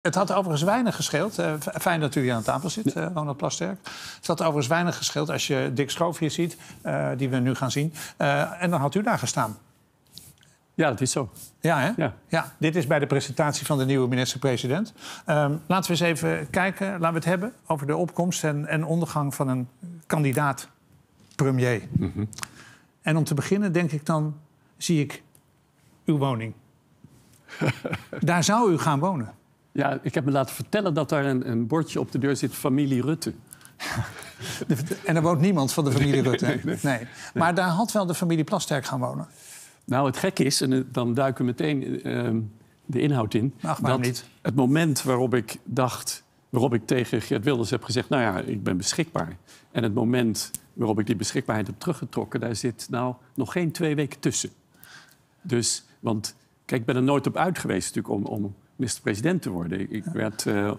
Het had overigens weinig gescheeld. Uh, fijn dat u hier aan tafel zit, uh, Ronald Plasterk. Het had overigens weinig gescheeld als je Dick Schoof hier ziet, uh, die we nu gaan zien. en dan had u daar gestaan. Ja, dat is zo. Ja, hè? Ja. ja dit is bij de presentatie van de nieuwe minister-president. Um, laten we eens even kijken, laten we het hebben over de opkomst en, en ondergang van een kandidaat premier. Mm -hmm. En om te beginnen, denk ik dan, zie ik uw woning. daar zou u gaan wonen. Ja, ik heb me laten vertellen dat daar een, een bordje op de deur zit: familie Rutte. en er woont niemand van de familie Rutte. Nee, nee, nee. Maar daar had wel de familie Plasterk gaan wonen. Nou, het gek is, en dan duiken we meteen uh, de inhoud in. Ach, dat niet? het moment waarop ik dacht, waarop ik tegen Geert Wilders heb gezegd: Nou ja, ik ben beschikbaar. En het moment waarop ik die beschikbaarheid heb teruggetrokken, daar zit nou nog geen twee weken tussen. Dus, want kijk, ik ben er nooit op uit geweest natuurlijk om, om minister-president te worden. Ik werd, uh,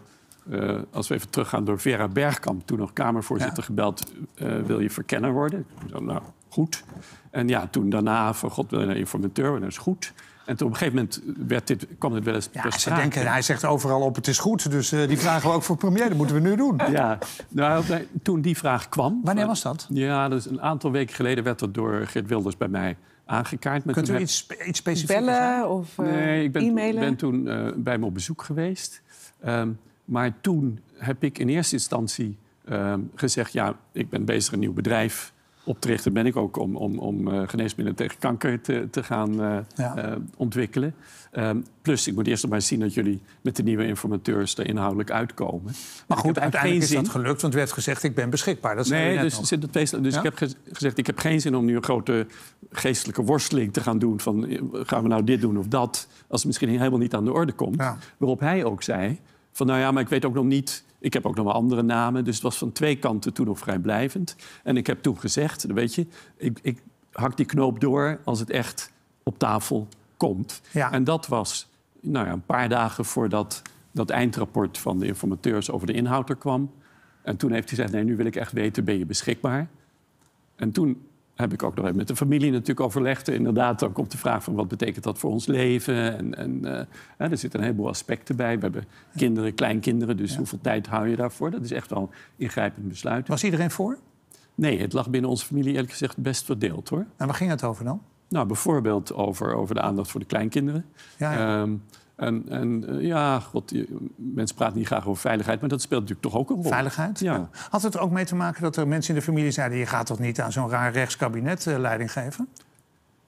uh, als we even teruggaan, door Vera Bergkamp, toen nog Kamervoorzitter, ja. gebeld. Uh, wil je verkenner worden? Nou, goed. En ja, toen daarna van God, wil een informateur, dat is goed. En toen op een gegeven moment werd dit, kwam het wel eens ja, ze denken, Hij zegt overal op het is goed, dus uh, die vragen we ook voor premier. Dat moeten we nu doen. Ja, nou, toen die vraag kwam... Wanneer was dat? Ja, dus een aantal weken geleden werd dat door Geert Wilders bij mij aangekaart. Kunt u iets, iets specifieks Bellen of uh, Nee, ik ben, e-mailen? ben toen uh, bij me op bezoek geweest. Um, maar toen heb ik in eerste instantie um, gezegd... ja, ik ben bezig een nieuw bedrijf op te richten. ben ik ook om, om, om uh, geneesmiddelen tegen kanker te, te gaan uh, ja. uh, ontwikkelen. Um, plus, ik moet eerst nog maar zien dat jullie met de nieuwe informateurs er inhoudelijk uitkomen. Maar goed, uiteindelijk is dat gelukt, want u heeft gezegd... ik ben beschikbaar. Dat nee, dus, zit het feest, dus ja? ik heb ge gezegd, ik heb geen zin om nu een grote geestelijke worsteling te gaan doen... van gaan we nou dit doen of dat, als het misschien helemaal niet aan de orde komt. Ja. Waarop hij ook zei, van nou ja, maar ik weet ook nog niet... Ik heb ook nog wel andere namen, dus het was van twee kanten toen nog vrijblijvend. En ik heb toen gezegd, weet je, ik, ik hak die knoop door als het echt op tafel komt. Ja. En dat was nou ja, een paar dagen voordat dat eindrapport van de informateurs over de inhoud er kwam. En toen heeft hij gezegd, nee, nu wil ik echt weten, ben je beschikbaar? En toen heb ik ook nog even met de familie natuurlijk overlegd. Inderdaad, dan komt de vraag van wat betekent dat voor ons leven? En, en uh, hè, er zitten een heleboel aspecten bij. We hebben kinderen, kleinkinderen, dus ja. hoeveel tijd hou je daarvoor? Dat is echt wel een ingrijpend besluit. Was iedereen voor? Nee, het lag binnen onze familie eerlijk gezegd best verdeeld hoor. En waar ging het over dan? Nou, bijvoorbeeld over, over de aandacht voor de kleinkinderen. Ja, ja. Um, en, en uh, ja, god, mensen praten niet graag over veiligheid, maar dat speelt natuurlijk toch ook een rol. Veiligheid? Ja. Had het er ook mee te maken dat er mensen in de familie zeiden... je gaat toch niet aan zo'n raar rechtskabinet uh, leiding geven?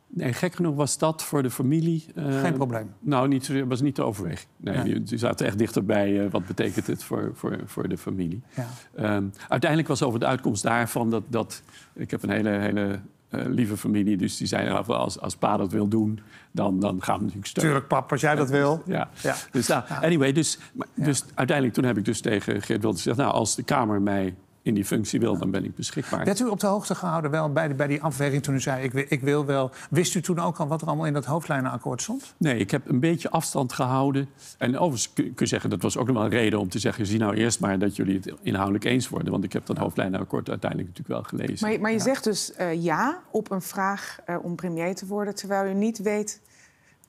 Nee, gek genoeg was dat voor de familie... Uh, Geen probleem? Nou, niet, was niet te overwegen. Nee, ja. die, die zaten echt dichterbij. wat betekent het voor, voor, voor de familie? Ja. Um, uiteindelijk was over de uitkomst daarvan dat... dat ik heb een hele... hele uh, lieve familie. Dus die zeiden, als, als pa dat wil doen, dan, dan gaan we natuurlijk steunen. Tuurlijk, pap, als jij dat wil. Ja. ja. Dus, nou, anyway, dus, maar, dus uiteindelijk toen heb ik dus tegen Geert Wilders gezegd... nou, als de Kamer mij in die functie wil, dan ben ik beschikbaar. Werd u op de hoogte gehouden wel bij, de, bij die afweging toen u zei... Ik wil, ik wil wel... Wist u toen ook al wat er allemaal in dat hoofdlijnenakkoord stond? Nee, ik heb een beetje afstand gehouden. En overigens kun je zeggen, dat was ook nog wel een reden om te zeggen... zie nou eerst maar dat jullie het inhoudelijk eens worden. Want ik heb dat hoofdlijnenakkoord uiteindelijk natuurlijk wel gelezen. Maar, maar je Ja. zegt dus uh, ja op een vraag uh, om premier te worden... terwijl u niet weet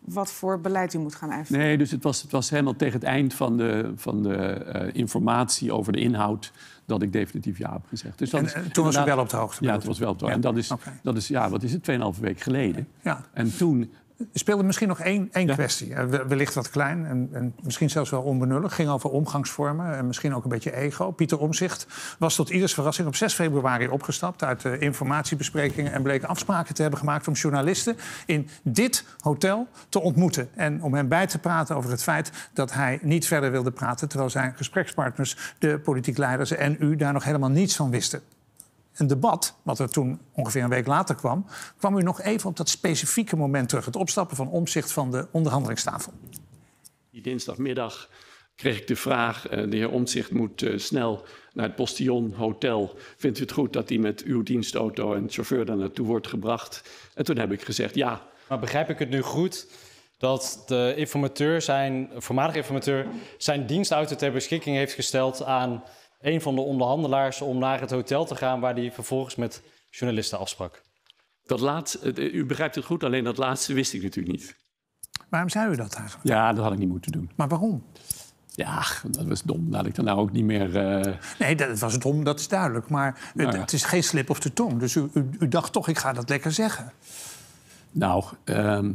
wat voor beleid u moet gaan uitvoeren. Nee, dus het was, het was helemaal tegen het eind van de, van de uh, informatie over de inhoud dat ik definitief ja heb gezegd. Dus dat En, is, eh, toen was u wel op de hoogte? Ja, toen was wel op de hoogte. En dat is, dat is, ja, wat is het, 2,5 week geleden. Ja. En toen, speelde misschien nog één, één Ja. kwestie. Eh, we- Wellicht wat klein en, en misschien zelfs wel onbenullig. ging over omgangsvormen en misschien ook een beetje ego. Pieter Omzicht was tot ieders verrassing op 6 februari opgestapt... uit de informatiebesprekingen en bleek afspraken te hebben gemaakt... om journalisten in dit hotel te ontmoeten. En om hem bij te praten over het feit dat hij niet verder wilde praten... terwijl zijn gesprekspartners, de politiek leiders en u... daar nog helemaal niets van wisten een debat, wat er toen ongeveer een week later kwam... kwam u nog even op dat specifieke moment terug. Het opstappen van omzicht van de onderhandelingstafel. die dinsdagmiddag kreeg ik de vraag... eh, de heer Omtzigt moet eh, snel naar het Postillon Hotel. Vindt u het goed dat hij met uw dienstauto en chauffeur daar naartoe wordt gebracht? En toen heb ik gezegd ja. Maar begrijp ik het nu goed dat de informateur, zijn voormalige informateur, zijn dienstauto ter beschikking heeft gesteld aan een van de onderhandelaars om naar het hotel te gaan waar hij vervolgens met journalisten afsprak? Dat laatste, eh, u begrijpt het goed, alleen dat laatste wist ik natuurlijk niet. Waarom zei u dat eigenlijk? Ja, dat had ik niet moeten doen. Maar waarom? Ja, dat was dom. Laat ik dan nou ook niet meer... eh, Nee, dat was dom, dat is duidelijk. Maar het, Nou ja. het is geen slip of de tong. Dus u, u, u dacht toch, ik ga dat lekker zeggen. Nou, ehm,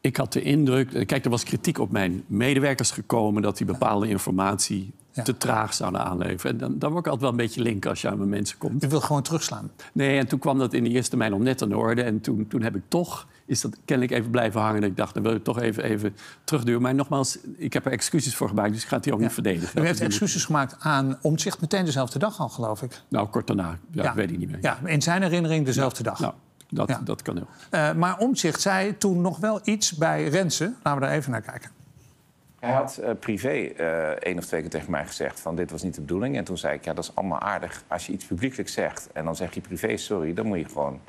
ik had de indruk... Kijk, er was kritiek op mijn medewerkers gekomen... dat die bepaalde informatie Ja. te traag zouden aanleveren. En dan, dan word ik altijd wel een beetje link als je aan mijn mensen komt. U wil gewoon terugslaan. Nee, en toen kwam dat in de eerste termijn nog net aan de orde. En toen, toen heb ik toch, is dat kennelijk even blijven hangen. Dat ik dacht, dan wil ik toch even, even terugduwen. Maar nogmaals, ik heb er excuses voor gemaakt, dus ik ga het hier ook niet verdedigen. U heeft niet- excuses gemaakt aan Omtzigt meteen dezelfde dag al, geloof ik. Nou, kort daarna. Ja, weet ik niet meer. Ja, in zijn herinnering dezelfde dag. Nou, dat, dat kan heel. Eh, maar Omtzigt zei toen nog wel iets bij Rensen. Laten we daar even naar kijken. Hij had eh, privé eh één of twee keer tegen mij gezegd van dit was niet de bedoeling. En toen zei ik, ja, dat is allemaal aardig. Als je iets publiekelijk zegt en dan zeg je privé sorry, dan moet je gewoon...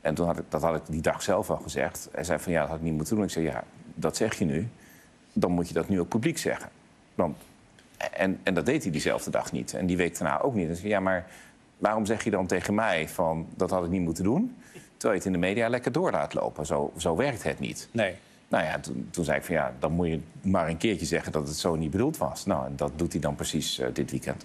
En toen had ik, dat had ik die dag zelf al gezegd. Hij zei van ja, dat had ik niet moeten doen. Ik zei ja, dat zeg je nu. Dan moet je dat nu ook publiek zeggen. En, en dat deed hij diezelfde dag niet. En die week daarna ook niet. Dus ja, maar waarom zeg je dan tegen mij van dat had ik niet moeten doen? Terwijl je het in de media lekker door laat lopen. Zo, zo werkt het niet. Nee. Nou ja, toen, toen zei ik van ja, dan moet je maar een keertje zeggen dat het zo niet bedoeld was. Nou, en dat doet hij dan precies eh, dit weekend.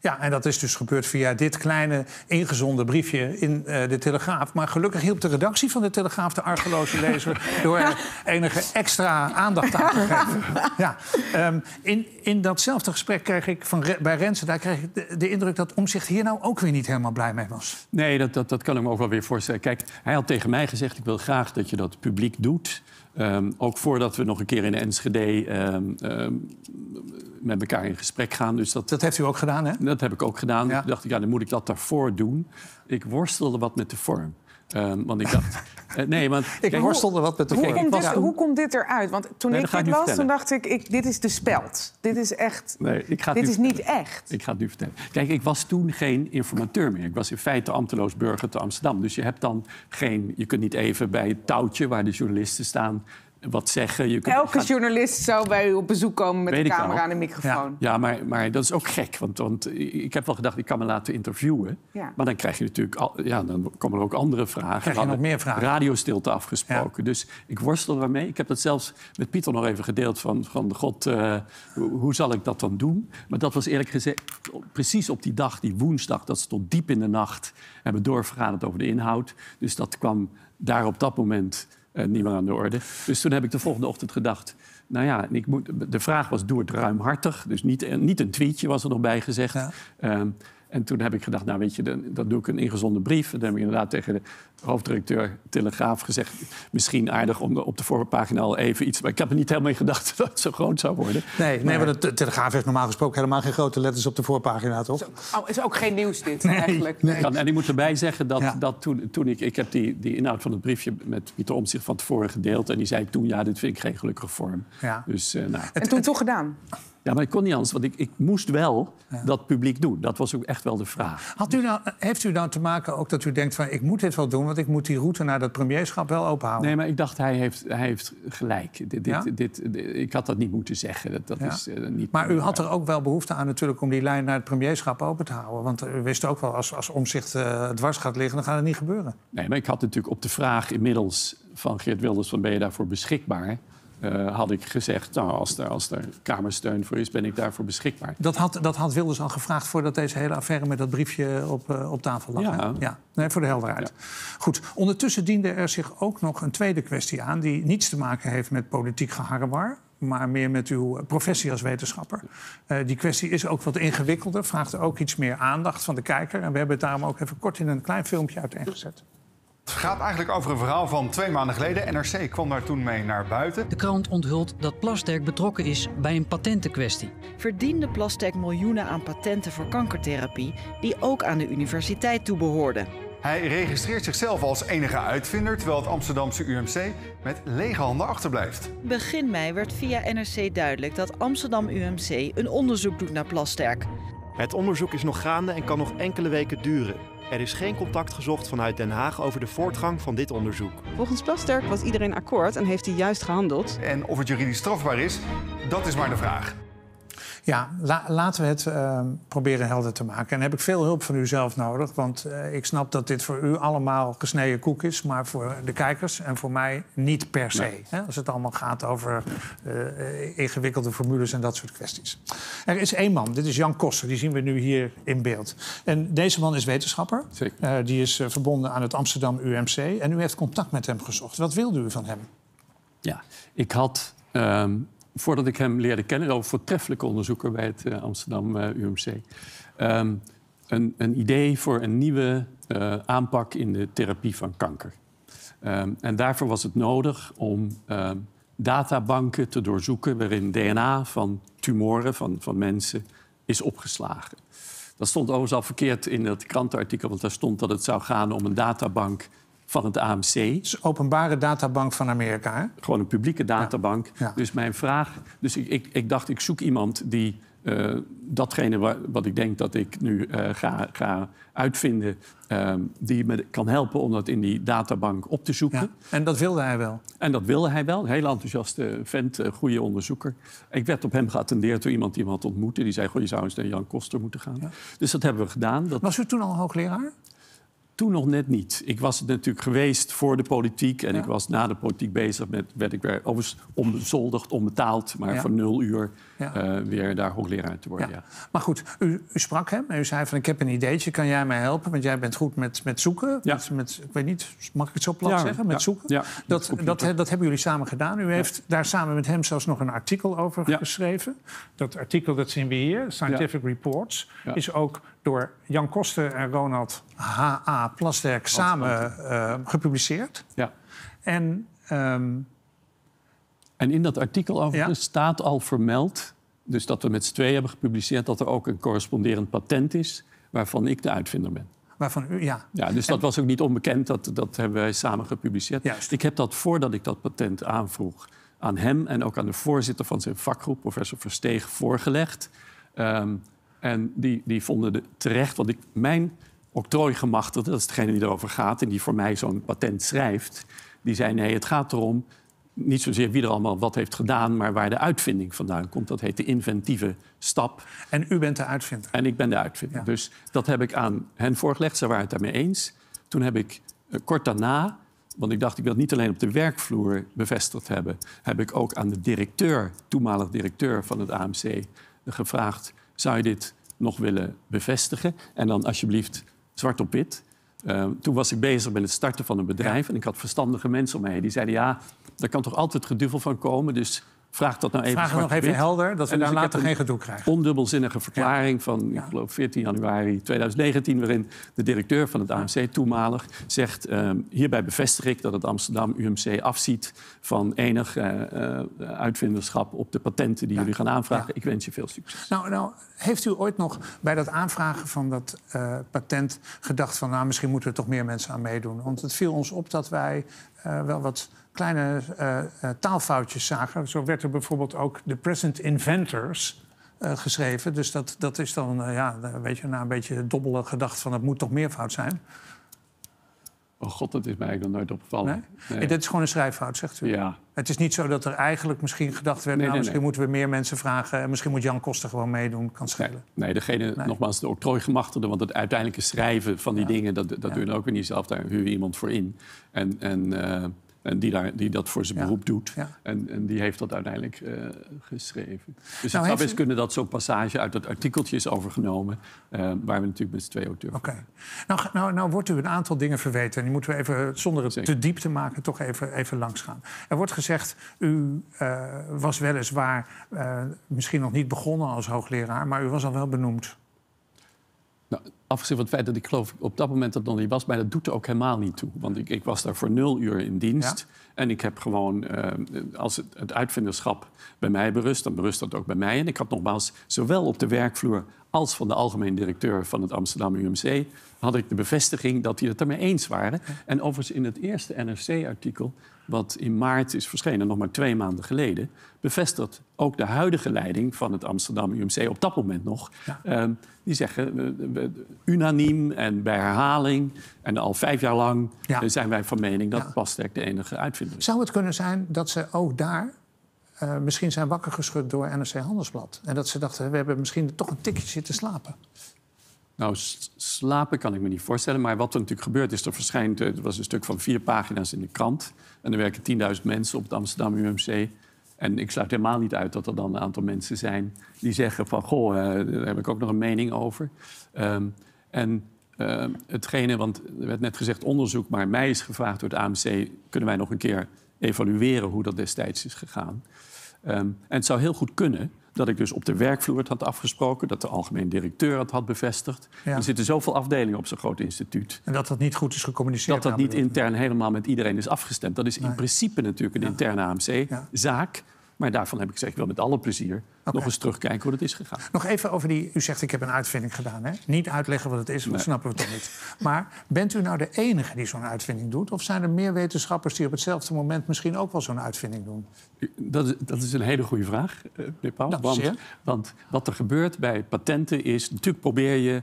Ja, en dat is dus gebeurd via dit kleine ingezonden briefje in eh, de Telegraaf. Maar gelukkig hielp de redactie van de Telegraaf de argeloze lezer... door er enige extra aandacht aan te geven. Ja, ehm, in, in datzelfde gesprek kreeg ik van Re- bij Rensen... daar kreeg ik de, de indruk dat Omzicht hier nou ook weer niet helemaal blij mee was. Nee, dat, dat, dat kan ik me ook wel weer voorstellen. Kijk, hij had tegen mij gezegd... ik wil graag dat je dat publiek doet. Ehm, ook voordat we nog een keer in Enschede ehm, met elkaar in gesprek gaan. Dus dat, Dat heeft u ook gedaan, hè? dat heb ik ook gedaan. Ja. Toen dacht ik, ja, dan moet ik dat daarvoor doen. Ik worstelde wat met de vorm. Ehm, want ik dacht... eh, nee, want... Ik kijk, worstelde wat met de Hoe, komt dit, hoe komt dit eruit? Want toen Nee, ik dit las, toen dacht ik, ik, dit is de speld. Dit is echt... Nee, ik ga het Dit is niet echt. Ik ga het nu vertellen. Kijk, ik was toen geen informateur meer. Ik was in feite ambteloos burger te Amsterdam. Dus je hebt dan geen... Je kunt niet even bij het touwtje waar de journalisten staan wat zeggen. Je kunt, Elke journalist zou bij u op bezoek komen met Weet een ik wel. camera en een microfoon. Ja, maar, maar dat is ook gek. Want, want ik heb wel gedacht, ik kan me laten interviewen. Ja. Maar dan krijg je natuurlijk... Al, ja, dan komen er ook andere vragen. Krijg je nog meer vragen. Radiostilte afgesproken. Dus ik worstel daarmee. Ik heb dat zelfs met Pieter nog even gedeeld. Van, van god, eh, hoe, hoe zal ik dat dan doen? Maar dat was eerlijk gezegd precies op die dag, die woensdag... dat ze tot diep in de nacht hebben doorvergaderd over de inhoud. Dus dat kwam daar op dat moment niet meer aan de orde. Dus toen heb ik de volgende ochtend gedacht... Nou ja, ik moet, de vraag was, doe het ruimhartig. Dus niet, eh, niet een tweetje was er nog bij gezegd. Ja. Ehm, en toen heb ik gedacht, nou weet je, dan, dan doe ik een ingezonde brief. En dan heb ik inderdaad tegen de hoofddirecteur Telegraaf gezegd... misschien aardig om de- op de voorpagina al even iets... Maar ik heb er niet helemaal in gedacht dat het zo groot zou worden. Nee, nee, want de Telegraaf heeft normaal gesproken helemaal geen grote letters op de voorpagina, toch? Oh, is ook geen nieuws dit, eigenlijk. nee. Kan- En ik moet erbij zeggen dat, Ja. dat toen, toen ik... Ik heb die, die inhoud van het briefje met Pieter Omtzigt van tevoren gedeeld. En die zei toen, ja, dit vind ik geen gelukkige vorm. Ja. Dus, eh, nou, En toen toch gedaan. Ja, maar ik kon niet anders, want ik, ik moest wel dat publiek doen. Dat was ook echt wel de vraag. Had u nou, heeft u nou te maken ook dat u denkt van... ik moet dit wel doen, want ik moet die route naar dat premierschap wel openhouden? Nee, maar ik dacht, hij heeft, hij heeft gelijk. Dit, dit, Ja? dit, ik had dat niet moeten zeggen. Dat, dat Ja. is eh, niet... Maar u had er ook wel behoefte aan natuurlijk om die lijn naar het premierschap open te houden. Want u wist ook wel, als, als omzicht eh, dwars gaat liggen, dan gaat het niet gebeuren. Nee, maar ik had natuurlijk op de vraag inmiddels van Geert Wilders... van ben je daarvoor beschikbaar? Eh, had ik gezegd, nou, als er, als er kamersteun voor is, ben ik daarvoor beschikbaar. Dat had, dat had Wilders al gevraagd voordat deze hele affaire met dat briefje op, eh, op tafel lag. Ja. hè? ja. Nee, voor de helderheid. Goed, ondertussen diende er zich ook nog een tweede kwestie aan... die niets te maken heeft met politiek geharrewar... maar meer met uw professie als wetenschapper. Eh, die kwestie is ook wat ingewikkelder, vraagt ook iets meer aandacht van de kijker. En we hebben het daarom ook even kort in een klein filmpje uiteengezet. Het gaat eigenlijk over een verhaal van twee maanden geleden. NRC kwam daar toen mee naar buiten. De krant onthult dat Plasterk betrokken is bij een patentenkwestie. verdiende Plastek miljoenen aan patenten voor kankertherapie die ook aan de universiteit toebehoorden. Hij registreert zichzelf als enige uitvinder, terwijl het Amsterdamse UMC met lege handen achterblijft. Begin mei werd via NRC duidelijk dat Amsterdam UMC een onderzoek doet naar Plasterk. Het onderzoek is nog gaande en kan nog enkele weken duren. Er is geen contact gezocht vanuit Den Haag over de voortgang van dit onderzoek. Volgens Plasterk was iedereen akkoord en heeft hij juist gehandeld. En of het juridisch strafbaar is, dat is maar de vraag. Ja, la- laten we het eh, proberen helder te maken. En heb ik veel hulp van u zelf nodig. Want eh, ik snap dat dit voor u allemaal gesneden koek is... maar voor de kijkers en voor mij niet per se. Nee. Hè, als het allemaal gaat over eh, ingewikkelde formules en dat soort kwesties. Er is één man, dit is Jan Koster. Die zien we nu hier in beeld. En deze man is wetenschapper. Zeker. Eh, die is verbonden aan het Amsterdam UMC. En u heeft contact met hem gezocht. Wat wilde u van hem? Ja, ik had, ehm, voordat ik hem leerde kennen, een voortreffelijke onderzoeker bij het eh, Amsterdam eh, UMC, ehm, een, een idee voor een nieuwe eh, aanpak in de therapie van kanker. Ehm, en daarvoor was het nodig om ehm, databanken te doorzoeken waarin DNA van tumoren van, van mensen is opgeslagen. Dat stond overigens al verkeerd in het krantenartikel, want daar stond dat het zou gaan om een databank van het AMC. Is openbare databank van Amerika. Hè? Gewoon een publieke databank. Ja. Dus mijn vraag... Dus ik, ik, ik dacht, ik zoek iemand die eh, datgene wa- wat ik denk dat ik nu eh, ga, ga uitvinden... ehm, die me kan helpen om dat in die databank op te zoeken. Ja. En dat wilde hij wel. En dat wilde hij wel. Een heel enthousiaste vent, een goede onderzoeker. Ik werd op hem geattendeerd door iemand die hem had ontmoet. Die zei, goh, je zou eens naar Jan Koster moeten gaan. Dus dat hebben we gedaan. Dat Was u toen al hoogleraar? Toen nog net niet. Ik was het natuurlijk geweest voor de politiek. En Ja. ik was na de politiek bezig met... werd ik weer overigens onbezoldigd, onbetaald... maar Ja. voor nul uur Ja. eh, weer daar hoogleraar te worden. Maar goed, u, u sprak hem en u zei van ik heb een ideetje, kan jij mij helpen? Want jij bent goed met, met zoeken. Met, met, ik weet niet, mag ik het zo plat zeggen? Met zoeken? dat, dat, dat hebben jullie samen gedaan. U heeft daar samen met hem zelfs nog een artikel over Ja. geschreven. Dat artikel dat zien we hier, Scientific Reports, is ook door Jan Koster en Ronald H.A. Plasterk samen eh, gepubliceerd. Ja. En ehm, En in dat artikel overigens Ja. staat al vermeld... dus dat we met z'n tweeën hebben gepubliceerd... dat er ook een corresponderend patent is... waarvan ik de uitvinder ben. waarvan u, ja, Ja, dus dat was ook niet onbekend. Dat, dat hebben wij samen gepubliceerd. Juist. Ik heb dat voordat ik dat patent aanvroeg aan hem en ook aan de voorzitter van zijn vakgroep, professor Versteeg, voorgelegd. Ehm, en die, die vonden de, terecht, want ik, mijn octrooigemachtigde, dat is degene die erover gaat en die voor mij zo'n patent schrijft, die zei: nee, het gaat erom niet zozeer wie er allemaal wat heeft gedaan, maar waar de uitvinding vandaan komt. Dat heet de inventieve stap. en u bent de uitvinder. En ik ben de uitvinder. Ja. Dus dat heb ik aan hen voorgelegd. Ze waren het daarmee eens. Toen heb ik eh, kort daarna, want ik dacht ik wil het niet alleen op de werkvloer bevestigd hebben, heb ik ook aan de directeur, toenmalig directeur van het AMC, gevraagd: zou je dit nog willen bevestigen? En dan alsjeblieft zwart op wit. Eh, toen was ik bezig met het starten van een bedrijf en ik had verstandige mensen om heen. Die zeiden: ja, daar kan toch altijd geduvel van komen. Dus vraag dat nou even. Vraag het nog even helder, dat we En dus daar heb later een- geen gedoe krijgen. ondubbelzinnige verklaring van, ik geloof, 14 januari 2019... waarin de directeur van het AMC, toenmalig, zegt... ehm, hierbij bevestig ik dat het Amsterdam UMC afziet... van enig eh, eh, uitvinderschap op de patenten die jullie gaan aanvragen. Ja. Ik wens je veel succes. Nou, nou, heeft u ooit nog bij dat aanvragen van dat eh, patent gedacht van... nou, misschien moeten er toch meer mensen aan meedoen? Want het viel ons op dat wij wel wat kleine eh, taalfoutjes zagen. Zo werd er bijvoorbeeld ook de present inventors eh, geschreven. Dus dat, dat is dan, ja, weet je, na een beetje dobbelen gedacht van... het moet toch meervoud zijn? Oh god, dat is mij eigenlijk nog nooit opgevallen. Nee? Nee. Dit is gewoon een schrijffout, zegt u. Ja, Het is niet zo dat er eigenlijk misschien gedacht werd... Nee, nou, nee, misschien moeten we meer mensen vragen... en misschien moet Jan Koster gewoon meedoen, kan schelen. nee, degene, nogmaals, de octrooigemachtigde... want het uiteindelijke schrijven van die Ja. dingen... dat, dat Ja. doe je dan ook weer niet zelf, daar huur je iemand voor in. En, en, en die, daar, die dat voor zijn beroep doet. Ja. En, en die heeft dat uiteindelijk eh, geschreven. Dus het heeft zou best kunnen dat zo'n passage uit dat artikeltje is overgenomen... eh, waar we natuurlijk met z'n twee auteurs Oké. Nou, nou, nou wordt u een aantal dingen verweten. En die moeten we even, zonder het Zeker. te diep te maken, toch even, even langs gaan. Er wordt gezegd, u eh, was weliswaar misschien nog niet begonnen als hoogleraar... maar u was al wel benoemd. Afgezien van het feit dat ik geloof op dat moment dat het nog niet was... maar dat doet er ook helemaal niet toe. Want ik, ik was daar voor nul uur in dienst. En ik heb gewoon, eh, als het, het uitvinderschap bij mij berust... dan berust dat ook bij mij. En ik had nogmaals, zowel op de werkvloer... als van de algemeen directeur van het Amsterdam UMC... had ik de bevestiging dat die het ermee eens waren. En overigens in het eerste NRC-artikel... wat in maart is verschenen, nog maar twee maanden geleden... bevestigt ook de huidige leiding van het Amsterdam UMC... op dat moment nog, Ja. Ehm, die zeggen unaniem en bij herhaling... en al vijf jaar lang Ja. eh, zijn wij van mening dat Ja. Plasterk de enige uitvinder is. Zou het kunnen zijn dat ze ook daar eh, misschien zijn wakker geschud door NRC Handelsblad. En dat ze dachten, we hebben misschien toch een tikje zitten slapen. Nou, slapen kan ik me niet voorstellen. Maar wat er natuurlijk gebeurt is, er verschijnt... eh, Er was een stuk van vier pagina's in de krant. En er werken 10.000 mensen op het Amsterdam UMC. En ik sluit helemaal niet uit dat er dan een aantal mensen zijn... die zeggen van, goh, eh, daar heb ik ook nog een mening over. Ehm, en ehm, hetgene, want er werd net gezegd onderzoek... maar mij is gevraagd door het AMC... kunnen wij nog een keer evalueren hoe dat destijds is gegaan. Ehm, en het zou heel goed kunnen dat ik dus op de werkvloer het had afgesproken... dat de algemeen directeur het had bevestigd. Ja. Er zitten zoveel afdelingen op zo'n groot instituut... En dat dat niet goed is gecommuniceerd. dat dat niet intern helemaal met iedereen is afgestemd. Dat is in principe natuurlijk een interne AMC-zaak. Maar daarvan heb ik gezegd, ik wil met alle plezier... nog eens terugkijken hoe dat is gegaan. Nog even over die... U zegt, ik heb een uitvinding gedaan. Hè? Niet uitleggen wat het is, want Nee. snappen we toch niet. Maar bent u nou de enige die zo'n uitvinding doet? Of zijn er meer wetenschappers die op hetzelfde moment... misschien ook wel zo'n uitvinding doen? Dat is, dat is een hele goede vraag, eh, meneer. Dat want, want wat er gebeurt bij patenten is... natuurlijk probeer je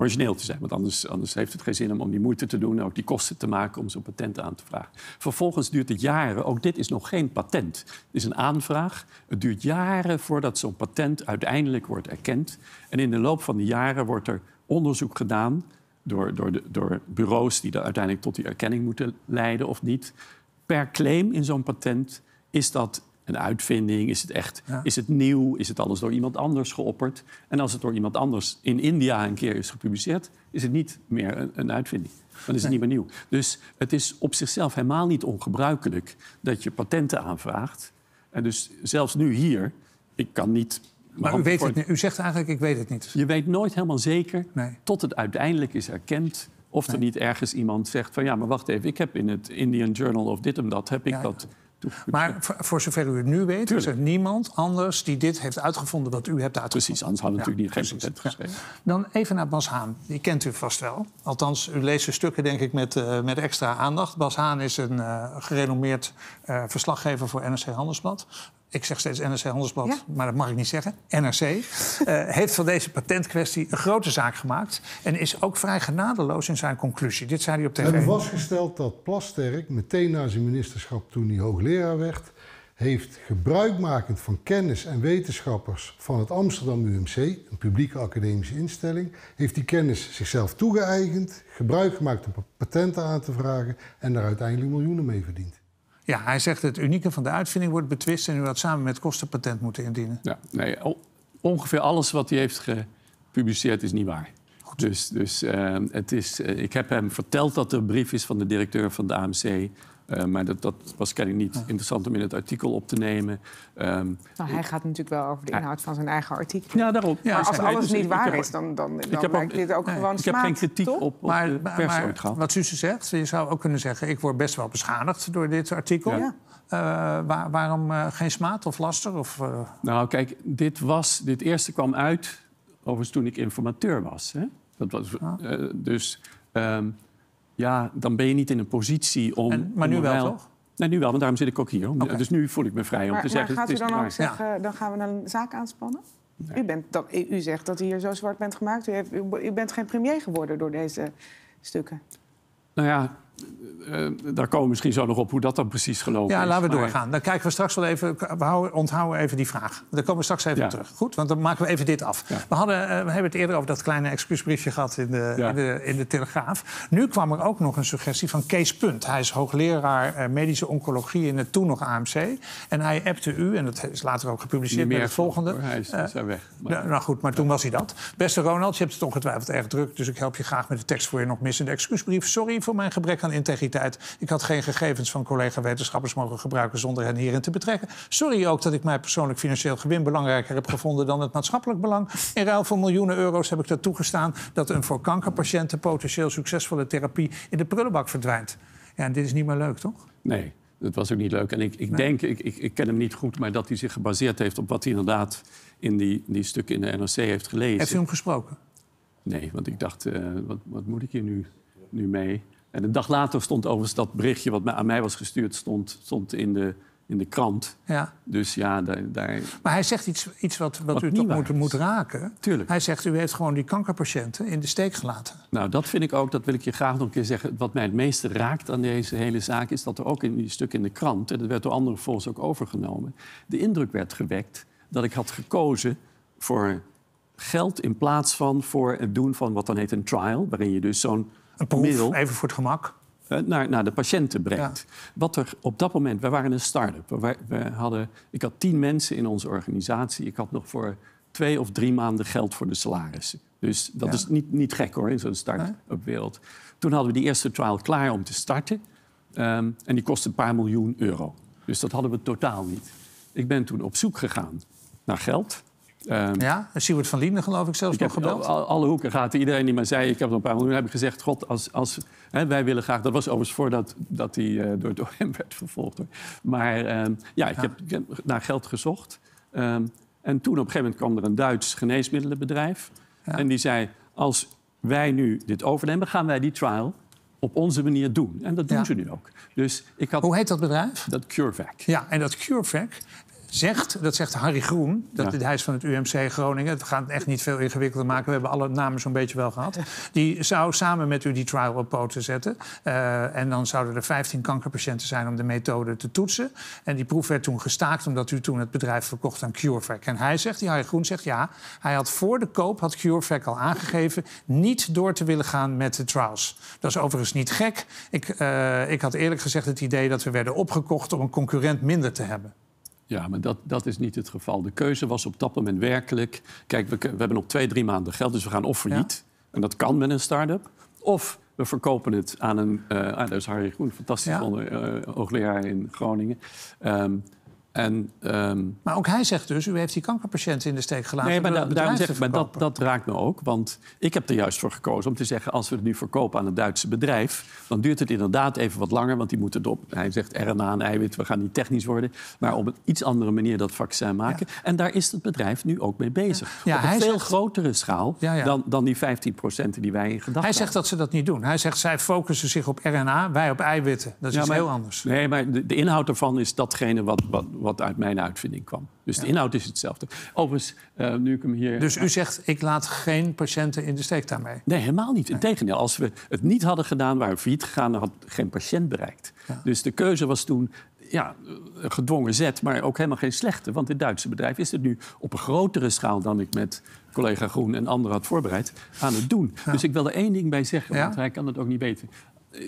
origineel te zijn. Want anders, anders heeft het geen zin om, die moeite te doen... en ook die kosten te maken om zo'n patent aan te vragen. Vervolgens duurt het jaren. Ook dit is nog geen patent. Het is een aanvraag. Het duurt jaren voordat zo'n patent uiteindelijk wordt erkend. En in de loop van die jaren wordt er onderzoek gedaan... door, door, de, door bureaus die er uiteindelijk tot die erkenning moeten leiden of niet. Per claim in zo'n patent is dat een uitvinding? Is het echt Ja. is het nieuw? Is het alles door iemand anders geopperd? En als het door iemand anders in India een keer is gepubliceerd, is het niet meer een, een uitvinding. Dan is het niet meer nieuw. Dus het is op zichzelf helemaal niet ongebruikelijk dat je patenten aanvraagt. En dus zelfs nu hier, ik kan niet. Maar u, weet het niet. u zegt eigenlijk, ik weet het niet. Je weet nooit helemaal zeker, Nee. tot het uiteindelijk is erkend, of er niet ergens iemand zegt van ja, maar wacht even, ik heb in het Indian Journal of dit en dat, heb ik Ja, dat. Maar voor, zover u het nu weet, is er niemand anders die dit heeft uitgevonden wat u hebt uitgevonden. Precies, anders hadden we Ja, natuurlijk niet geen patent Ja. geschreven. Dan even naar Bas Haan. Die kent u vast wel. Althans, u leest zijn stukken denk ik met, eh, met extra aandacht. Bas Haan is een eh, gerenommeerd eh, verslaggever voor NRC Handelsblad. Ik zeg steeds NRC Handelsblad, Ja. maar dat mag ik niet zeggen. NRC eh, heeft van deze patentkwestie een grote zaak gemaakt... en is ook vrij genadeloos in zijn conclusie. Dit zei hij op We hebben tv. vastgesteld dat Plasterk meteen na zijn ministerschap toen hij hoogleraar werd, heeft gebruikmakend van kennis en wetenschappers van het Amsterdam UMC, een publieke academische instelling, heeft die kennis zichzelf toegeëigend, gebruik gemaakt om patenten aan te vragen en daar uiteindelijk miljoenen mee verdiend. Ja, hij zegt het unieke van de uitvinding wordt betwist... en u had samen met kostenpatent moeten indienen. Ja, nee, ongeveer alles wat hij heeft gepubliceerd is niet waar. Dus, dus eh, het is, eh, ik heb hem verteld dat er een brief is van de directeur van de AMC. Eh, maar dat, dat was kennelijk niet interessant om in het artikel op te nemen. Ehm, Nou, hij gaat natuurlijk wel over de inhoud van zijn eigen artikel. ja, daarom. maar als alles dus niet ik- waar ik heb- is, dan, dan, ik dan heb lijkt dit ook nee, gewoon Ik heb geen kritiek toch? op, op Maar, de maar- pers maar ooit gehad. wat Suze zegt, je zou ook kunnen zeggen... ik word best wel beschadigd door dit artikel. Ja. Eh, waar- waarom eh, geen smaad of laster? Of, eh, Nou, kijk, dit, was, dit eerste kwam uit overigens toen ik informateur was. Hè? Dat was eh, dus ehm, ja, dan ben je niet in een positie om. En- maar om nu wel, toch? Nee, nu wel, want daarom zit ik ook hier. Dus nu voel ik me vrij om Maar, te maar zeggen. gaat het u dan ook zeggen, dan gaan we een zaak aanspannen? U, bent, dat, u zegt dat u hier zo zwart bent gemaakt. U, heeft, u, u bent geen premier geworden door deze stukken. Nou ja, eh, daar komen we misschien zo nog op hoe dat dan precies gelopen ja, is. laten we Maar- doorgaan. Dan kijken we straks wel even... We houden, onthouden even die vraag. Daar komen we straks even Ja. op terug. Goed, want dan maken we even dit af. Ja. We, hadden, eh, we hebben het eerder over dat kleine excuusbriefje gehad in de, Ja. in, de, in de Telegraaf. Nu kwam er ook nog een suggestie van Kees Punt. Hij is hoogleraar eh, medische oncologie in het toen nog AMC. En hij appte u, en dat is later ook gepubliceerd meer het volgende... hoor. Hij is, is daar weg. Maar- Nou, nou goed, maar toen was hij dat. Beste Ronald, je hebt het ongetwijfeld erg druk... dus ik help je graag met de tekst voor je nog missende excuusbrief. Sorry voor mijn gebrek aan integriteit. Ik had geen gegevens van collega-wetenschappers mogen gebruiken... zonder hen hierin te betrekken. Sorry ook dat ik mijn persoonlijk financieel gewin... belangrijker heb gevonden dan het maatschappelijk belang. In ruil voor miljoenen euro's heb ik er toegestaan... dat een voor kankerpatiënten potentieel succesvolle therapie... in de prullenbak verdwijnt. Ja, en dit is niet meer leuk, toch? Nee, dat was ook niet leuk. En ik, ik denk, ik, ik, ik ken hem niet goed, maar dat hij zich gebaseerd heeft op wat hij inderdaad in die, die stukken in de NRC heeft gelezen. Heeft u hem gesproken? Nee, want ik dacht, eh, wat, wat moet ik hier nu, nu mee? En een dag later stond overigens dat berichtje wat aan mij was gestuurd... stond, stond in, de, in de krant. Ja. Dus ja, daar... daar... Maar hij zegt iets, iets wat, wat, Wat u niet toch moet, moet raken. Tuurlijk. Hij zegt, u heeft gewoon die kankerpatiënten in de steek gelaten. Nou, dat vind ik ook, dat wil ik je graag nog een keer zeggen. Wat mij het meeste raakt aan deze hele zaak is dat er ook in die stuk in de krant, en dat werd door anderen volgens ook overgenomen, de indruk werd gewekt dat ik had gekozen voor geld in plaats van voor het doen van wat dan heet een trial, waarin je dus zo'n Een proef, middel even voor het gemak. eh, naar, naar de patiënten brengt. Wat er op dat moment, we waren een start-up. We, we hadden, ik had tien mensen in onze organisatie. Ik had nog voor twee of drie maanden geld voor de salarissen. Dus dat Ja. is niet, niet gek hoor, in zo'n start-up wereld. Toen hadden we die eerste trial klaar om te starten. Ehm, en die kostte een paar miljoen euro. Dus dat hadden we totaal niet. Ik ben toen op zoek gegaan naar geld. Ehm, Ja, Siewert van Linden geloof ik zelfs ik nog gebeld. al- alle hoeken gaten. Iedereen die mij zei, ik heb een paar miljoen, heb ik gezegd... God, als, als, hè, wij willen graag... Dat was overigens voordat dat hij eh, door het OM werd vervolgd. Hoor. Maar ehm, ja, ik, Heb, ik heb naar geld gezocht. Ehm, en toen op een gegeven moment kwam er een Duits geneesmiddelenbedrijf. En die zei, als wij nu dit overnemen... gaan wij die trial op onze manier doen. En dat doen Ja. ze nu ook. Dus ik had Hoe heet dat bedrijf? dat CureVac. Ja, en dat CureVac zegt, dat zegt Harry Groen, dat, Ja. hij is van het UMC Groningen. We gaan het echt niet veel ingewikkelder maken. We hebben alle namen zo'n beetje wel gehad. Die zou samen met u die trial op poten zetten. Eh, en dan zouden er 15 kankerpatiënten zijn om de methode te toetsen. En die proef werd toen gestaakt omdat u toen het bedrijf verkocht aan CureVac. En hij zegt, die Harry Groen zegt ja, hij had voor de koop, had CureVac al aangegeven, niet door te willen gaan met de trials. Dat is overigens niet gek. Ik, eh, ik had eerlijk gezegd het idee dat we werden opgekocht om een concurrent minder te hebben. Ja, maar dat, dat is niet het geval. De keuze was op dat moment werkelijk... Kijk, we, we hebben nog twee, drie maanden geld, dus we gaan of failliet. En dat kan met een start-up. Of we verkopen het aan een... eh ah, dat is Harry Groen, fantastisch Ja. onder, eh, hoogleraar in Groningen. Ehm, en, ehm, Maar ook hij zegt dus, u heeft die kankerpatiënten in de steek gelaten. nee, maar da- daarom zeg ik, maar dat, dat raakt me ook. Want ik heb er juist voor gekozen om te zeggen... als we het nu verkopen aan een Duitse bedrijf... dan duurt het inderdaad even wat langer. Want die moeten het op... Hij zegt RNA en eiwit, we gaan niet technisch worden. Maar op een iets andere manier dat vaccin maken. En daar is het bedrijf nu ook mee bezig. Ja, op een veel zegt- grotere schaal Ja. Dan, dan die 15% die wij in gedachten Hij zegt dat ze dat niet doen. Hij zegt, zij focussen zich op RNA, wij op eiwitten. Dat is Ja, iets maar- heel anders. Nee, maar de, de inhoud daarvan is datgene wat, wat, wat uit mijn uitvinding kwam. Dus de inhoud is hetzelfde. Overigens, eh, nu ik hem hier... Dus u zegt, ik laat geen patiënten in de steek daarmee. Nee, helemaal niet. Integendeel, als we het niet hadden gedaan, waren we failliet gegaan... dan had geen patiënt bereikt. Dus de keuze was toen ja, gedwongen zet, maar ook helemaal geen slechte. Want het Duitse bedrijf is het nu op een grotere schaal... dan ik met collega Groen en anderen had voorbereid, aan het doen. Dus ik wil er één ding bij zeggen, Ja? want hij kan het ook niet weten. Eh,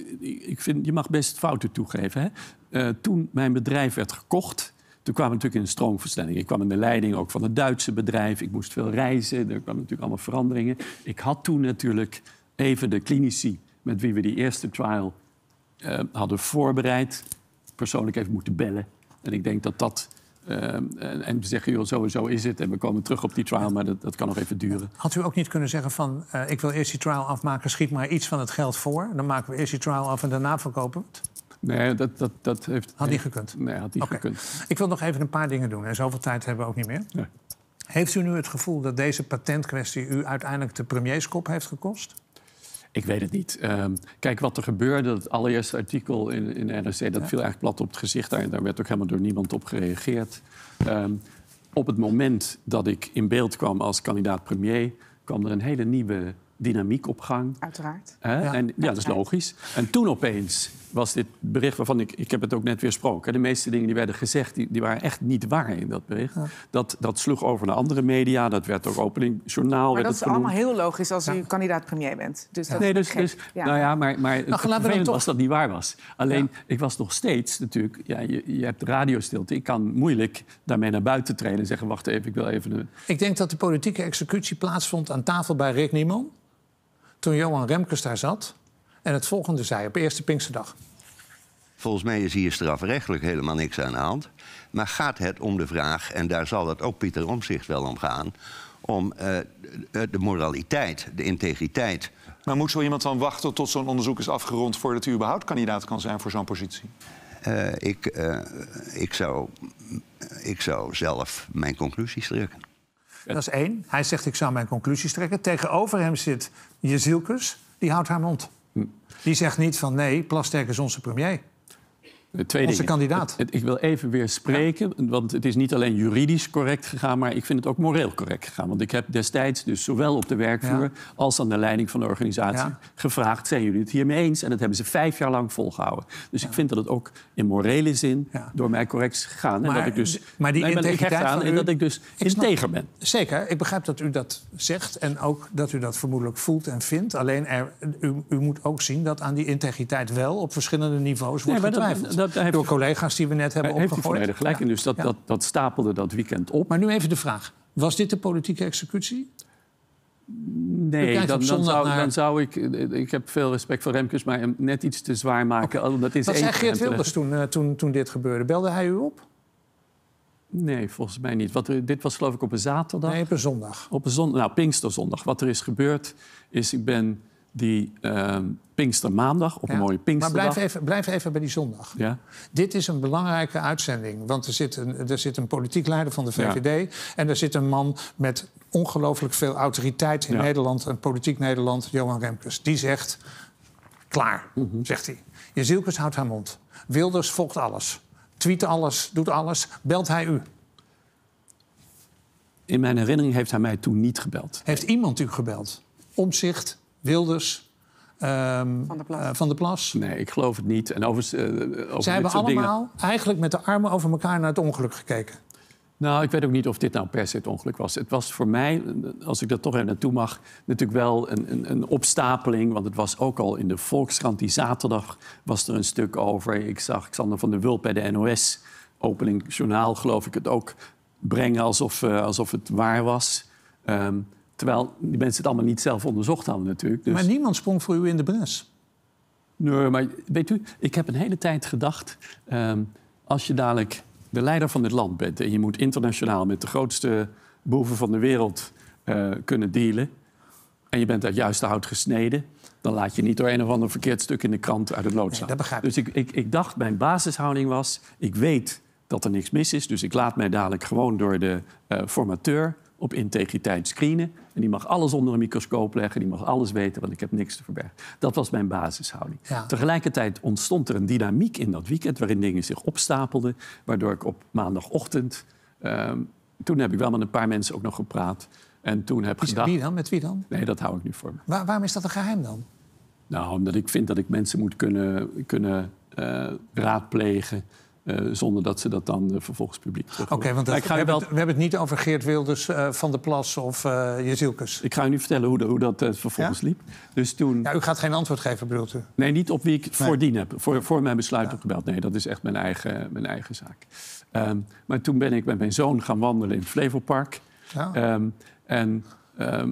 Ik vind, je mag best fouten toegeven. Hè? Eh, toen mijn bedrijf werd gekocht... Toen kwamen we natuurlijk in een stroomversnelling. Ik kwam in de leiding ook van het Duitse bedrijf. Ik moest veel reizen. Er kwamen natuurlijk allemaal veranderingen. Ik had toen natuurlijk even de klinici... met wie we die eerste trial eh, hadden voorbereid... persoonlijk even moeten bellen. En ik denk dat dat... eh, en, en zeggen, joh, zo is het. En we komen terug op die trial, maar dat, dat kan nog even duren. Had u ook niet kunnen zeggen van, eh, ik wil eerst die trial afmaken... schiet maar iets van het geld voor. Dan maken we eerst die trial af en daarna verkopen we het. Nee, dat, dat, dat heeft... Had niet gekund? Nee, had niet Oké. gekund. Ik wil nog even een paar dingen doen. En zoveel tijd hebben we ook niet meer. Ja. Heeft u nu het gevoel dat deze patentkwestie... u uiteindelijk de premierskop heeft gekost? Ik weet het niet. Ehm, kijk, wat er gebeurde, het allereerste artikel in, in de NRC... dat viel eigenlijk plat op het gezicht. Daar, daar werd ook helemaal door niemand op gereageerd. Ehm, op het moment dat ik in beeld kwam als kandidaat premier... kwam er een hele nieuwe dynamiek op gang. Uiteraard. Hè? Ja. En, ja, dat is logisch. En toen opeens was dit bericht waarvan ik... Ik heb het ook net weer gesproken. De meeste dingen die werden gezegd, die, die waren echt niet waar in dat bericht. Dat, dat sloeg over naar andere media. Dat werd ook opening journaal. Maar werd dat het is allemaal heel logisch als u kandidaat premier bent. Dus dat Nee, dus, dus Ja. nou ja, maar, maar het vervelend toch- was dat niet waar was. Alleen, ik was nog steeds natuurlijk... Ja, je, je hebt radiostilte. Ik kan moeilijk daarmee naar buiten treden en zeggen... wacht even, ik wil even... Een... Ik denk dat de politieke executie plaatsvond aan tafel bij Rick Nieman... toen Johan Remkes daar zat en het volgende zei op eerste Pinksterdag. Volgens mij is hier strafrechtelijk helemaal niks aan de hand. Maar gaat het om de vraag, en daar zal het ook Pieter Omzicht wel om gaan... om eh, de, moraliteit, de integriteit. Maar moet zo iemand dan wachten tot zo'n onderzoek is afgerond... voordat u überhaupt kandidaat kan zijn voor zo'n positie? Eh, ik, eh, ik, zou, ik zou zelf mijn conclusies trekken. Dat is één. Hij zegt, ik zou mijn conclusies trekken. Tegenover hem zit Jezielkus, die houdt haar mond. Die zegt niet van, nee, Plasterk is onze premier. Twee Onze dingen. kandidaat. Ik wil even weer spreken, want het is niet alleen juridisch correct gegaan... maar ik vind het ook moreel correct gegaan. Want ik heb destijds dus zowel op de werkvloer... Ja. als aan de leiding van de organisatie Ja. gevraagd... zijn jullie het hiermee eens? En dat hebben ze vijf jaar lang volgehouden. Dus ik vind dat het ook in morele zin door mij correct is gegaan. en Maar- dat ik dus, maar die Nee, integriteit aan en dat ik dus integer ben. Zeker, ik begrijp dat u dat zegt en ook dat u dat vermoedelijk voelt en vindt. Alleen er, u, u moet ook zien dat aan die integriteit wel op verschillende niveaus wordt Nee, getwijfeld. Dat- heeft Door collega's die we net hebben Hij heeft volledig gelijk. Dus dat, Ja. dat, dat stapelde dat weekend op. Maar nu even de vraag. Was dit de politieke executie? Nee, dan, zou, naar- dan zou ik... Ik heb veel respect voor Remkes, maar hem net iets te zwaar maken. Oh, Dat is Wat één zei Geert Wilders toen, eh, toen, toen dit gebeurde? Belde hij u op? Nee, volgens mij niet. Wat er, dit was geloof ik op een zaterdag. Nee, op een zondag. Op een zondag, nou, Pinksterzondag. Wat er is gebeurd, is ik ben die ehm Pinkstermaandag, op een mooie Maar Pinksterdag... blijf even, blijf even bij die zondag. Ja? Dit is een belangrijke uitzending. Want er zit een, er zit een politiek leider van de Ja. VVD... en er zit een man met ongelooflijk veel autoriteit in. Nederland... en politiek Nederland, Johan Remkes. Die zegt, klaar, Mhm. zegt hij. Je Zielkes houdt haar mond. Wilders volgt alles. Tweet alles, doet alles. Belt hij u? In mijn herinnering heeft hij mij toen niet gebeld. Heeft iemand u gebeld? Omzicht, Wilders, ehm, Van der Plas. eh, Van Plas? Nee, ik geloof het niet. En over, eh, over Zij dit hebben dingen- allemaal eigenlijk met de armen over elkaar naar het ongeluk gekeken. Nou, ik weet ook niet of dit nou per se het ongeluk was. Het was voor mij, als ik er toch even naartoe mag, natuurlijk wel een, een, een opstapeling. Want het was ook al in de Volkskrant die zaterdag was er een stuk over. Ik zag Xander van der Wulp bij de NOS, opening journaal geloof ik het ook, brengen alsof, eh, alsof het waar was. Ehm, terwijl die mensen het allemaal niet zelf onderzocht hadden natuurlijk. Dus... Maar niemand sprong voor u in de bres. Nee, maar weet u, ik heb een hele tijd gedacht... ehm, als je dadelijk de leider van dit land bent... en je moet internationaal met de grootste boeven van de wereld eh, kunnen dealen... en je bent uit juiste hout gesneden... dan laat je niet door een of ander verkeerd stuk in de krant uit het lood dat begrijp dus ik, ik, ik dacht, mijn basishouding was... ik weet dat er niks mis is, dus ik laat mij dadelijk gewoon door de eh, formateur... op integriteit screenen. En die mag alles onder een microscoop leggen, die mag alles weten... want ik heb niks te verbergen. Dat was mijn basishouding. Ja. Tegelijkertijd ontstond er een dynamiek in dat weekend... waarin dingen zich opstapelden, waardoor ik op maandagochtend... ehm, toen heb ik wel met een paar mensen ook nog gepraat... En toen heb ik gedacht... Wie dan? Met wie dan? Nee, dat hou ik nu voor me. Waar- waarom is dat een geheim dan? Nou, omdat ik vind dat ik mensen moet kunnen, kunnen eh, raadplegen... eh, zonder dat ze dat dan eh, vervolgens publiek Oké, want Maar dat, ik, ga we, hebben wel, het, we hebben het niet over Geert Wilders, eh, Van der Plas of Jezielkes. ik ga u nu vertellen hoe, de- hoe dat vervolgens liep. Dus toen... Ja, u gaat geen antwoord geven, bedoelt u? Nee, niet op wie ik voordien heb. Voor, voor mijn besluit heb gebeld. Nee, dat is echt mijn eigen, mijn eigen zaak. Ehm, maar toen ben ik met mijn zoon gaan wandelen in Flevopark. Ja. Ehm, en ehm, eh,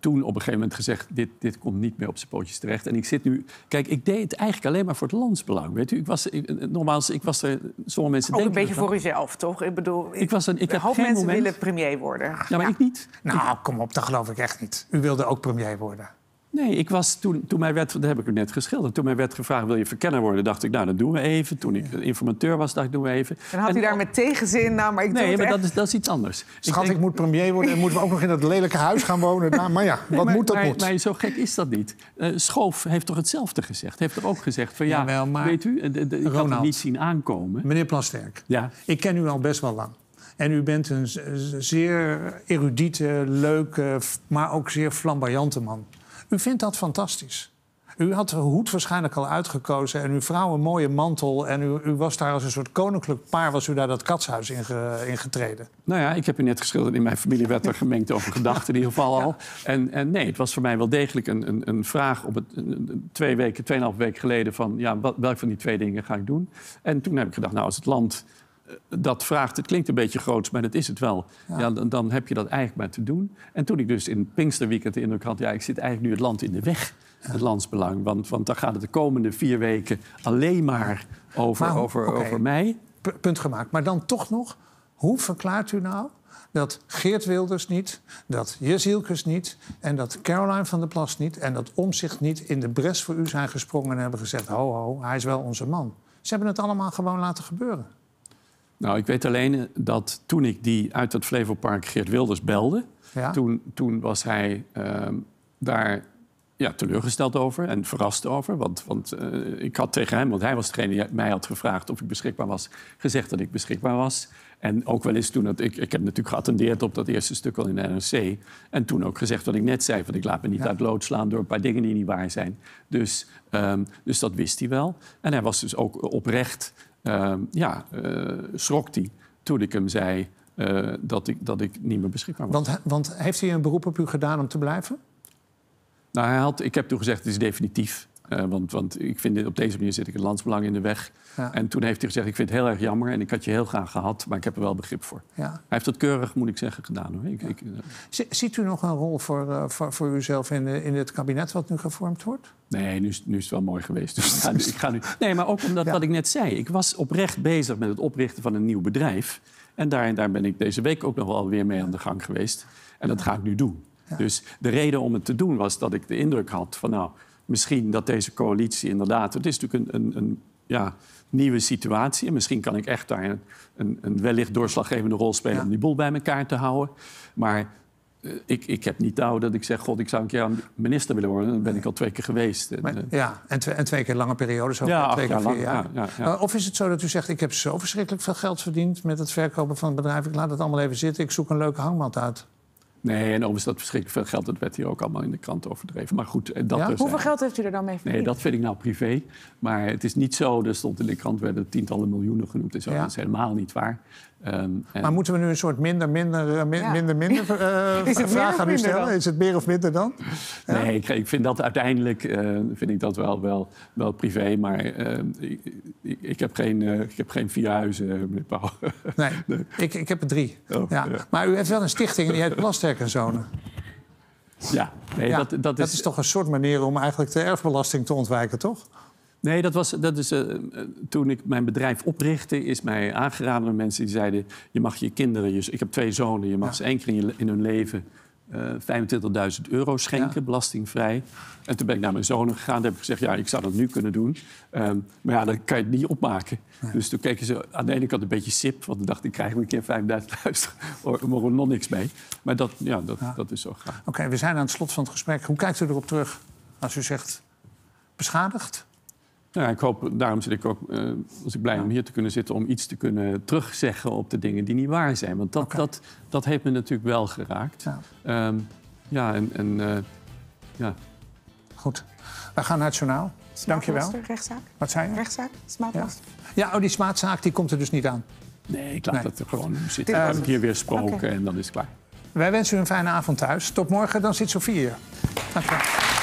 toen op een gegeven moment gezegd... Dit, dit komt niet meer op zijn pootjes terecht. En ik zit nu... Kijk, ik deed het eigenlijk alleen maar voor het landsbelang. Weet u, ik was, ik, nogmaals, ik was er... Sommige mensen Ook een beetje voor uzelf, toch? Ik bedoel, Ik was een, ik heb hoop geen mensen moment... willen premier worden. Ja, maar ik niet. Nou, kom op, dat geloof ik echt niet. U wilde ook premier worden. Nee, ik was toen, toen mij werd, dat heb ik u net geschilderd. Toen mij werd gevraagd, wil je verkenner worden? Dacht ik, nou, dat doen we even. Toen ik informateur was, dacht ik, doen we even. Dan had En- hij daar met tegenzin, nou, maar ik Nee, het maar echt. dat is, dat is iets anders. Schat, ik, denk- moet premier worden en moeten we ook nog in dat lelijke huis gaan wonen. Nou, maar ja, Nee, wat maar- moet, dat maar, moet. Maar zo gek is dat niet. Eh, Schoof heeft toch hetzelfde gezegd? Heeft er ook gezegd van ja, Jawel, maar- weet u, de- de- ik had het niet zien aankomen. Meneer Plasterk, Ja, ik ken u al best wel lang. En u bent een zeer erudite, leuke, maar ook zeer flamboyante man. U vindt dat fantastisch. U had de hoed waarschijnlijk al uitgekozen en uw vrouw een mooie mantel. En u, u was daar als een soort koninklijk paar, was u daar dat katshuis in, ge- in getreden. nou ja, ik heb u net geschilderd. In mijn familie werd er gemengd over gedachten in ieder geval al. En, en nee, het was voor mij wel degelijk een, een, een vraag op het een- twee weken, tweeënhalf weken geleden van ja, wat, welk van die twee dingen ga ik doen? En toen heb ik gedacht, nou, als het land dat vraagt, het klinkt een beetje groots, maar dat is het wel. Ja. dan, dan heb je dat eigenlijk maar te doen. En toen ik dus in Pinksterweekend de indruk had, ja, ik zit eigenlijk nu het land in de weg. Het landsbelang. Want, want dan gaat het de komende vier weken alleen maar over, Maar over, over mij. P- punt gemaakt. Maar dan toch nog, hoe verklaart u nou dat Geert Wilders niet, dat Jezielkes niet... en dat Caroline van der Plas niet en dat Omzicht niet in de bres voor u zijn gesprongen... en hebben gezegd, ho, ho, hij is wel onze man. Ze hebben het allemaal gewoon laten gebeuren. Nou, ik weet alleen dat toen ik die uit het Flevopark Geert Wilders belde... Ja? Toen, toen was hij ehm, daar ja, teleurgesteld over en verrast over. Want, want eh, ik had tegen hem, want hij was degene die mij had gevraagd of ik beschikbaar was, gezegd dat ik beschikbaar was. En ook wel eens toen, dat ik, ik heb natuurlijk geattendeerd op dat eerste stuk al in de NRC. En toen ook gezegd wat ik net zei, van ik laat me niet uit lood slaan door een paar dingen die niet waar zijn. Dus, ehm, dus dat wist hij wel. En hij was dus ook oprecht, ja, eh, schrok hij toen ik hem zei eh, dat, ik, dat ik niet meer beschikbaar was. Want, want heeft hij een beroep op u gedaan om te blijven? Nou, hij had, ik heb toen gezegd, het is definitief. Uh, want, want ik vind dit, op deze manier zit ik het landsbelang in de weg. Ja. En toen heeft hij gezegd, ik vind het heel erg jammer... en ik had je heel graag gehad, maar ik heb er wel begrip voor. Ja. Hij heeft dat keurig, moet ik zeggen, gedaan. Hoor. Ik, ik, uh... Z ziet u nog een rol voor, uh, voor, voor uzelf in, in het kabinet wat nu gevormd wordt? Nee, nu, nu is het wel mooi geweest. Dus ik ga, nu, ik ga nu... Nee, maar ook omdat wat ik net zei. Ik was oprecht bezig met het oprichten van een nieuw bedrijf. En daar, daar ben ik deze week ook nog wel weer mee aan de gang geweest. En dat ga ik nu doen. Dus de reden om het te doen was dat ik de indruk had van... nou, misschien dat deze coalitie inderdaad... het is natuurlijk een, een, een ja, nieuwe situatie. En misschien kan ik echt daar een, een, een wellicht doorslaggevende rol spelen... Ja. om die boel bij elkaar te houden. Maar uh, ik, ik heb niet touw dat ik zeg... god, ik zou een keer minister willen worden. Dan ben ik al twee keer geweest. Maar, ja, en twee, en twee keer lange periodes. Ook ja, twee keer vier jaar. ja, ja, Uh, of is het zo dat u zegt... ik heb zo verschrikkelijk veel geld verdiend met het verkopen van het bedrijf... ik laat het allemaal even zitten, ik zoek een leuke hangmat uit... Nee, en overigens dat verschrikkelijk veel geld, dat werd hier ook allemaal in de krant overdreven. Maar goed, dat ja? dus Hoeveel geld heeft u er dan mee verdiend? Nee, dat vind ik nou privé. Maar het is niet zo, er stond in de krant werden tientallen miljoenen genoemd. En zo. Ja. Dat is helemaal niet waar. Um, en... Maar moeten we nu een soort minder, minder, uh, min, ja. minder, minder uh, vraag aan u stellen? Dan? Is het meer of minder dan? Ja? Nee, ik, ik, vind dat uiteindelijk uh, vind ik dat wel, wel, wel privé. Maar ik, ik, ik, heb geen, ik heb geen vier huizen, meneer Pauw. Nee, nee. Ik, ik heb er drie. Oh, ja. Maar u heeft wel een stichting en die heet Plasterk en Zonen. Ja, nee, ja, dat, dat, dat is, is toch een soort manier om eigenlijk de erfbelasting te ontwijken, toch? Nee, dat was, dat is, uh, toen ik mijn bedrijf oprichtte, is mij aangeraden door mensen die zeiden... je mag je kinderen, je, ik heb twee zonen, je mag ja. ze één keer in, je, in hun leven uh, 25.000 euro schenken, ja. belastingvrij. En toen ben ik naar mijn zonen gegaan en heb ik gezegd... ja, ik zou dat nu kunnen doen. Um, maar ja, dan kan je het niet opmaken. Nee. Dus toen keken ze aan de ene kant een beetje sip... want dan dacht ik, krijg ik een keer 5.000 er mogen nog niks mee. Maar dat, ja, dat, ja. dat is zo graag. Oké, okay, we zijn aan het slot van het gesprek. Hoe kijkt u erop terug als u zegt beschadigd? Ja, ik hoop, daarom zit ik ook, uh, was ik blij ja. om hier te kunnen zitten... om iets te kunnen terugzeggen op de dingen die niet waar zijn. Want dat, okay. dat, dat heeft me natuurlijk wel geraakt. Ja, um, ja en... en uh, ja. Goed. We gaan naar het journaal. Dank je wel. rechtszaak. Wat zei je? Rechtszaak, smaadmaster. Ja. ja, oh, die smaadzaak die komt er dus niet aan. Nee, ik laat nee. dat er gewoon zitten. We hebben hier weer gesproken okay. en dan is het klaar. Wij wensen u een fijne avond thuis. Tot morgen, dan zit Sofie hier. Dank je wel.